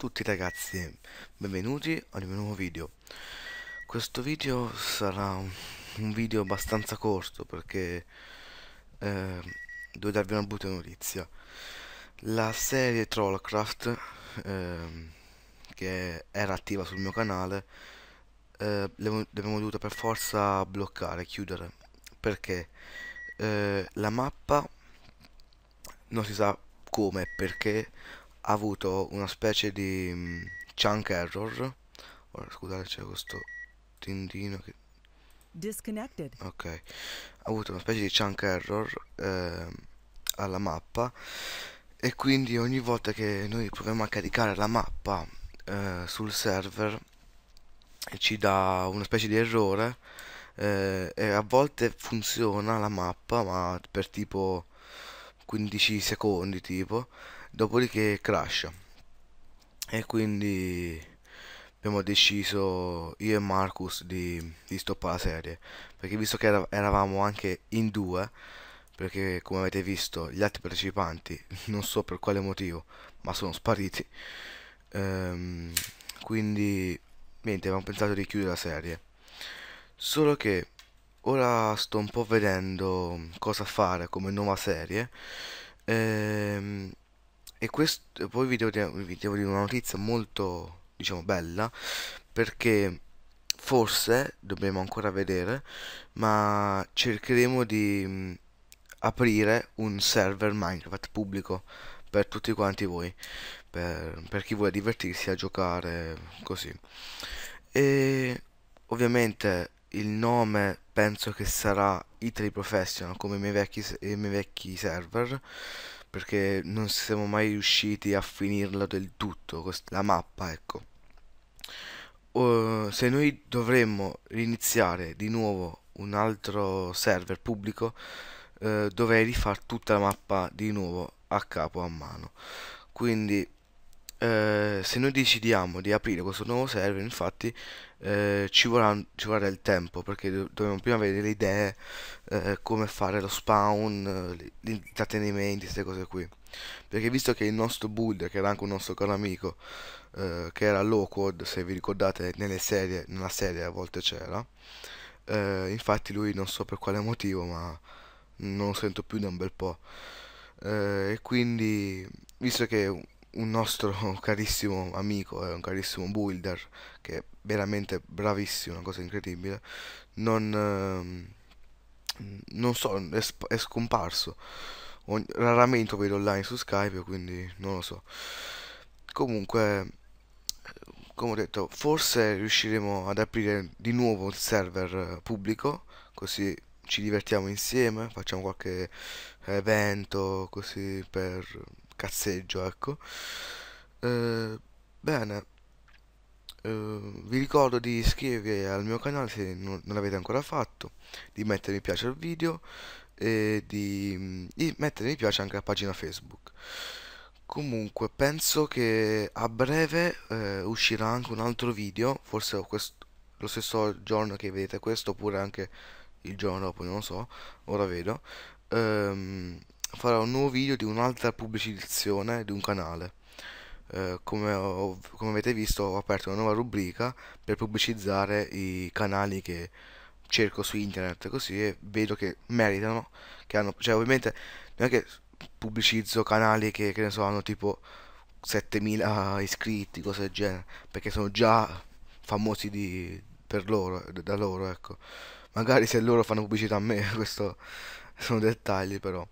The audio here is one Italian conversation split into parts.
tutti ragazzi. Benvenuti ad un nuovo video. Questo video sarà un, un video abbastanza corto perché eh, devo darvi una brutta notizia. La serie Trollcraft eh, che era attiva sul mio canale eh, l'abbiamo dovuta per forza bloccare, chiudere. Perché eh, la mappa non si sa come e perché ha avuto una specie di um, chunk error. Ora scusate c'è questo tindino che Disconnected. ok. Ha avuto una specie di chunk error eh, alla mappa. E quindi ogni volta che noi proviamo a caricare la mappa eh, sul server ci dà una specie di errore eh, e a volte funziona la mappa ma per tipo 15 secondi tipo dopodiché crasha. E quindi abbiamo deciso io e Marcus di, di stoppare la serie. Perché visto che era, eravamo anche in due perché come avete visto gli altri partecipanti non so per quale motivo ma sono spariti. Ehm, quindi niente abbiamo pensato di chiudere la serie. Solo che ora sto un po' vedendo cosa fare come nuova serie. Ehm, e questo poi vi devo, vi devo dire una notizia molto diciamo bella perché forse dobbiamo ancora vedere ma cercheremo di mh, aprire un server Minecraft pubblico per tutti quanti voi per, per chi vuole divertirsi a giocare così. E ovviamente il nome penso che sarà Italy Professional come i miei vecchi, i miei vecchi server perché non siamo mai riusciti a finirla del tutto, la mappa, ecco. Uh, se noi dovremmo iniziare di nuovo un altro server pubblico, uh, dovrei rifare tutta la mappa di nuovo a capo a mano. Quindi uh, se noi decidiamo di aprire questo nuovo server, infatti eh, ci, vorrà, ci vorrà del tempo perché dobbiamo prima avere le idee eh, come fare lo spawn, eh, gli intrattenimenti, queste cose qui. Perché visto che il nostro builder, che era anche un nostro caro amico, eh, che era Lowcode, se vi ricordate nelle serie, nella serie a volte c'era, eh, infatti lui non so per quale motivo, ma non lo sento più da un bel po'. Eh, e quindi, visto che un nostro carissimo amico, è un carissimo builder, che è veramente bravissimo, una cosa incredibile, non, eh, non so, è, è scomparso. Ogni, raramente lo vedo online su Skype, quindi non lo so. Comunque, come ho detto, forse riusciremo ad aprire di nuovo il server pubblico, così ci divertiamo insieme, facciamo qualche evento così per cazzeggio, ecco. Eh, bene, eh, vi ricordo di iscrivervi al mio canale se non, non l'avete ancora fatto, di mettere mi piace al video e di, di mettere mi piace anche alla pagina Facebook. Comunque penso che a breve eh, uscirà anche un altro video, forse questo, lo stesso giorno che vedete questo oppure anche il giorno dopo, non lo so, ora vedo. Ehm, farò un nuovo video di un'altra pubblicizzazione di un canale. Eh, come, ho, come, avete visto ho aperto una nuova rubrica per pubblicizzare i canali che cerco su internet così e vedo che meritano che hanno cioè ovviamente non è che pubblicizzo canali che, che ne so hanno tipo 7000 iscritti cose del genere perché sono già famosi di, per loro da loro ecco. Magari se loro fanno pubblicità a me questo sono dettagli però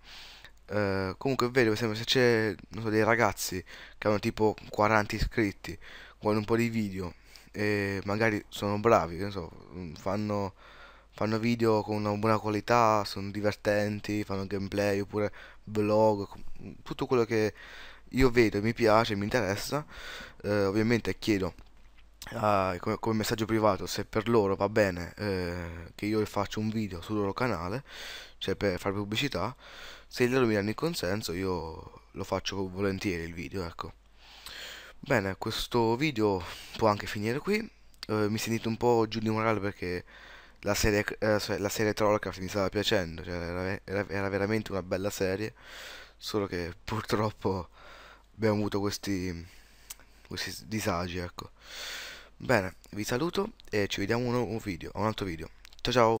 eh, comunque vedo se c'è so, dei ragazzi che hanno tipo 40 iscritti con un po' di video e magari sono bravi, so, mm, fanno, fanno video con una buona qualità, sono divertenti, fanno gameplay oppure vlog, tutto quello che io vedo e mi piace, mi interessa, eh, ovviamente chiedo uh, come, come, messaggio privato se per loro va bene eh, che io faccio un video sul loro canale, cioè per fare pubblicità se loro mi danno il consenso io lo faccio volentieri il video ecco. Bene questo video può anche finire qui. Eh, mi sentite un po' giù di morale perché la serie, eh, la serie Trollcraft mi stava piacendo cioè era, era, era, veramente una bella serie solo che purtroppo abbiamo avuto questi questi disagi ecco bene vi saluto e ci vediamo in un nuovo video a un altro video. Ciao ciao